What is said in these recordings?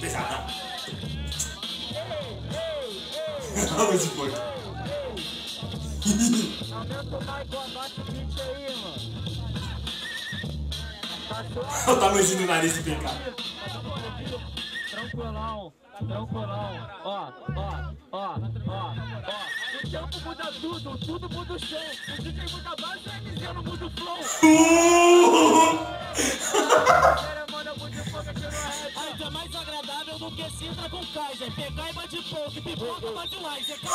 Pesada. Vamos de porco. Aumenta o mic, abaixa o beat aí, mano. Olha o tamanho do nariz do PK. Tranquilão, tranquilão. Ó, ó, ó, ó, ó. O tempo muda tudo, tudo muda o som. O DJ muda base, o MZ não muda o flow. que Sintra com Kaiser. Pegar e bate pouco, pipoca bate Weiser.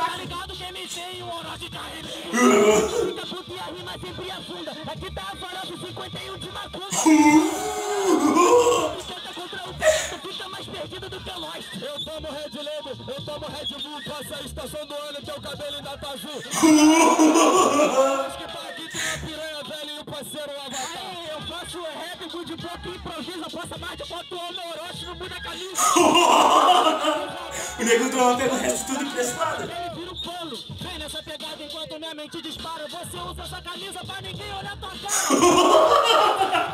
Tá ligado que me tem um horário de carreira. Fica puta e a rima sempre afunda. Aqui tá a farofa 51 de macumba. Tenta contra o peito, fica mais perdido do que nós. Eu tomo Red Label, eu tomo Red Bull, passa a estação do ano, teu cabelo ainda tá azul. Rap, good pop, improvisa, passa mais de Orochi, não muda caminho. O nego do pega o resto tudo emprestado. Ele vira o polo, vem nessa pegada enquanto minha mente dispara. Você usa essa camisa pra ninguém olhar tua cara.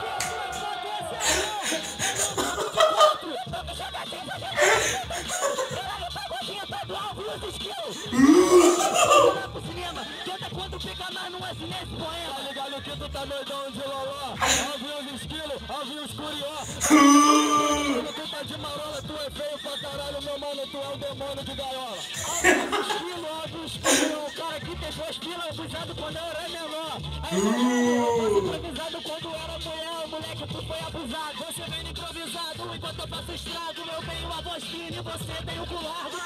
é feio pra caralho, meu mano, tu é um demônio de gaiola. Estilo, óbvio, estilo. O cara que tem suas filas, abusado quando eu era menor. Aí eu faço improvisado quando era mulher. O moleque, tu foi abusado. Você vem improvisado enquanto eu faço estrago. Eu tenho a voz fina e você tem o pular do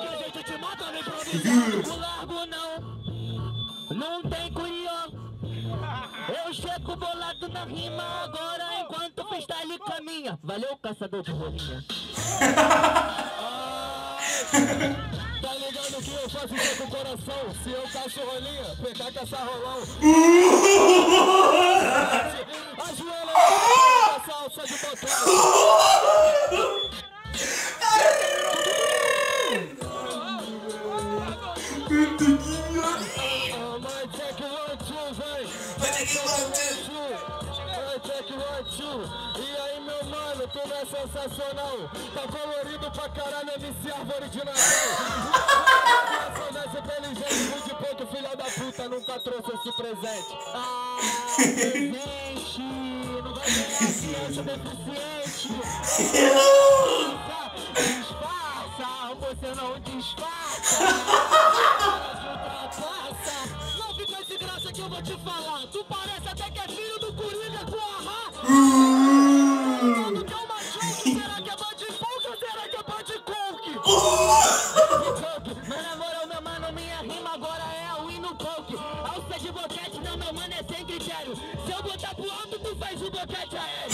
Que a gente te mata no improvisado. O freestyle caminha. Valeu, caçador de rolinha. Tá ligado que eu faço isso com o coração? Se eu caço rolinha, pegar caça rolão. Ajoelha, essa alça de botão. Ah, mas vem. Meu mano, tu não é sensacional. Tá colorido pra caralho, MC Árvore de Natal. Saudade inteligente, muito pouco, filha da puta, nunca trouxe esse presente. Ah, presente, não vai ganhar criança deficiente. Disfarça, você não disfarça. Não fica de graça que eu vou te falar. Tu parece até que é filho do Coringa com a. boquete aéreo.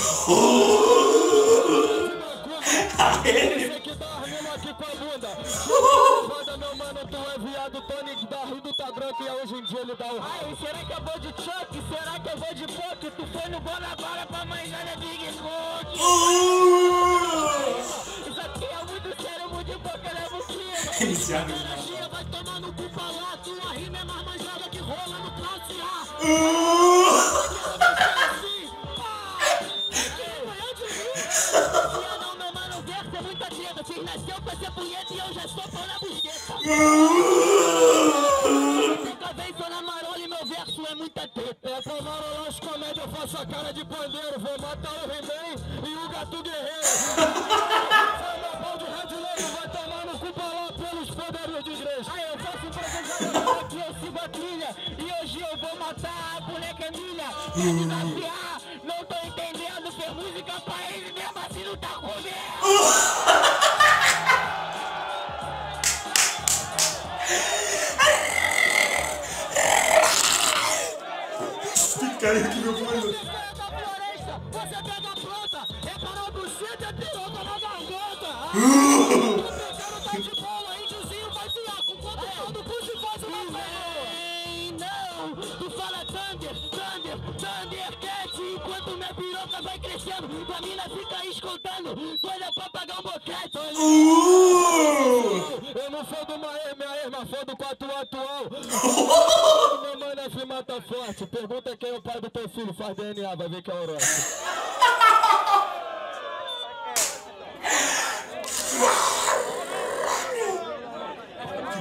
Você que dá rima aqui com a bunda. Foda, meu mano, tu é viado, Tony da Rudo tá branco e hoje em dia ele dá o será que eu vou de choque? Será que eu vou de poke? Tu foi no Guanabara pra manjar na Big Cook. Isso aqui é muito sério, muito de boca, leva o Energia vai tomar no cu lá. Tua rima é mais manjada que rola no classe A. é. É pra marolar os comédia, eu faço a cara de pandeiro. Vou matar o He-Man e o gato guerreiro. Sai de Red Label, vai tomar no cu pra lá pelos poderes de igreja. Aí eu faço improvisado aqui, eu sigo a trilha. E hoje eu vou matar a boneca Emília. Pra desafiar, não tô entendendo. Fez música pra ele, mesmo assim não tá comendo. meu mano. Você da floresta, você pega planta. Reparou buceta, piroca na garganta. Um boquete. Uh! Eu não sou do Maer, minha irmã, sou do 4 atual. Mano é se mata forte. Pergunta quem é o pai do teu filho, faz DNA, vai ver que é o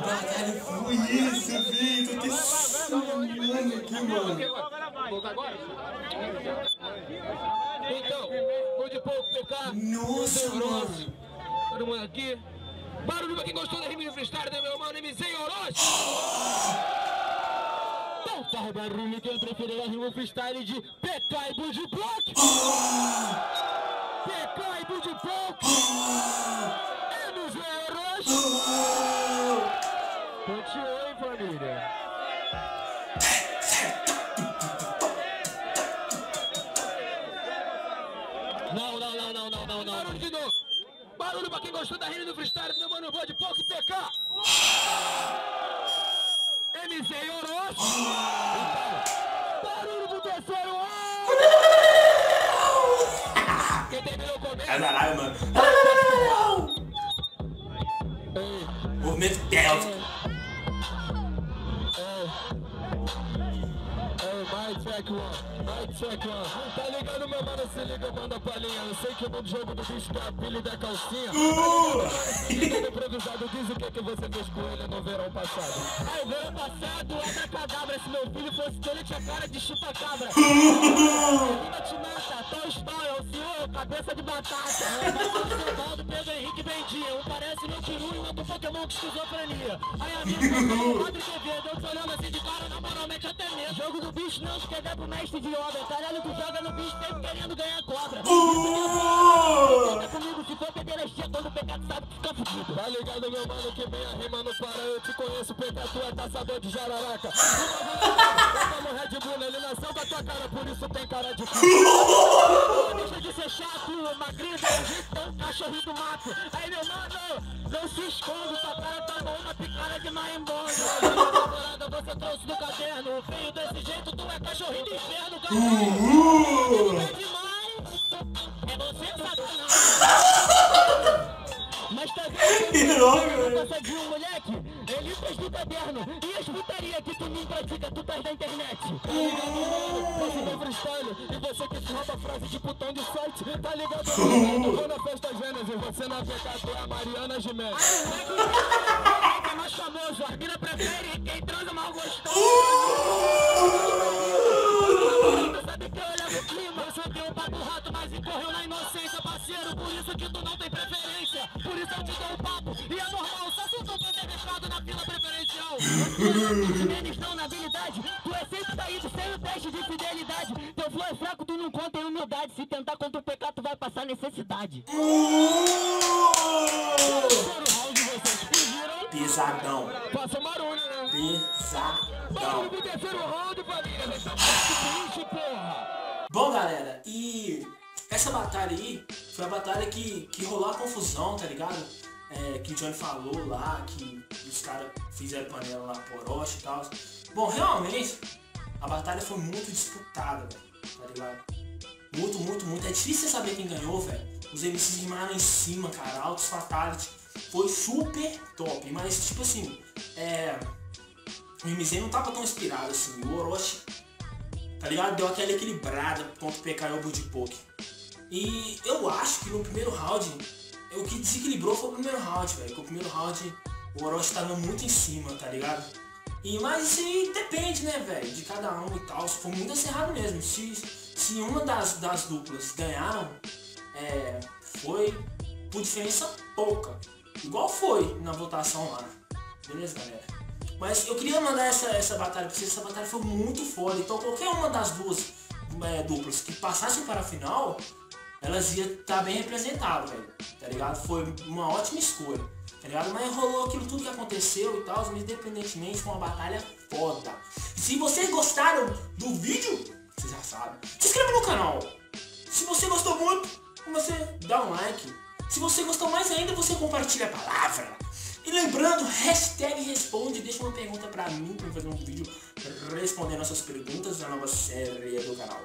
batalha foi isso, Vitor? Que sonhando aqui, mano. Agora? Então, vou de pouco, PK. Nossa, mano. Todo mundo aqui. Barulho pra quem gostou da rima de freestyle, né, meu mano? MC Orochi. Então faz barulho quem preferiu a rima freestyle de PK e Bud Block. PK e Bud Block. Orochi. Continua, hein, família? Não, não, não, não, não, não. Barulho de novo. Barulho pra quem gostou da rima do freestyle, meu mano, vou de pouco e PK. MC Orochi. Barulho do terceiro round. Quem terminou começa. Caralho, mano. Movimento Delta. My check one, my check one. Tá ligado, meu mano? Se liga, manda palhinha. Eu sei que no jogo do bicho é a pilha da calcinha. Se liga no improvisado, diz o que, que você fez com ele no verão passado. Aí, verão passado, é da cadabra. Se meu filho fosse teu, ele tinha cara de chupa-cabra. Ainda te mata, tal style, é o senhor, cabeça de batata. É o Pedro Henrique Bendia. Um parece meu peru e outro Pokémon com esquizofrenia. Aí, amigo, Padre Quevedo, eu te olhando assim de cara, na moral, mete até medo. Jogo do bicho não se dar pro mestre de obra. Caralho, tu joga no bicho sempre querendo ganhar cobra. Uh! Tá comigo, se for pederastia, quando o pecado sabe que fica fudido. Tá ligado, meu mano, que minha rima não para. Eu te conheço, PK, tu é caçador de jararaca. Uma vez, eu tomo Red Bull, ele nasceu com a tua cara, por isso tem cara de cu. Chato, magrinho, do jeito tão cachorrinho do mato. Aí, meu mano, não se esconde, sua cara tá uma picada de marimbondo. Namorada, você trouxe do caderno, feio desse jeito, tu é cachorrinho do inferno, cara. Uh! É demais, é você, satanás. Tá de um moleque, do caderno. E as putaria que tu me pratica, tu tá da internet. Você não freestyle e você que se rouba frase de putão de site. Tá ligado? Eu vou na festa Gênesis, você na tu é a Mariana Gimenez. Humildade. Se tentar contra o pecado, tu vai passar necessidade. Uh! Pesadão. Passa barulho, né? Pesadão. Barulho terceiro round, família. Porra. Bom, galera, e essa batalha aí foi a batalha que, que rolou a confusão, tá ligado? É, que o Johnny falou lá, que os caras fizeram panela lá por Orochi e tal. Bom, realmente, a batalha foi muito disputada, velho, tá ligado? Muito, muito, muito. É difícil saber quem ganhou, velho. Os MCs rimaram em cima, cara, altos fatality. Foi super top, mas tipo assim, é... O MZ não tava tão inspirado assim, o Orochi tá ligado? Deu aquela equilibrada contra o PK e o Budipoke. E eu acho que no primeiro round, o que desequilibrou foi o primeiro round, velho. Porque o primeiro round o Orochi tava muito em cima, tá ligado? E, mas isso aí depende, né, velho, de cada um e tal. Foi muito acirrado mesmo. Se, se uma das, das duplas ganharam, é, foi por diferença pouca. Igual foi na votação lá. Beleza, galera? Mas eu queria mandar essa, essa batalha pra vocês, essa batalha foi muito foda. Então qualquer uma das duas é, duplas que passassem para a final, elas iam estar bem representadas, velho. Tá ligado? Foi uma ótima escolha. Tá ligado? Mas rolou aquilo tudo que aconteceu e tal, mas independentemente foi uma batalha foda. Se vocês gostaram do vídeo, já. Se inscreva no canal. Se você gostou muito, você dá um like. Se você gostou mais ainda, você compartilha a palavra. E lembrando, hashtag responde, deixa uma pergunta pra mim, pra fazer um vídeo respondendo essas perguntas da nova série do canal.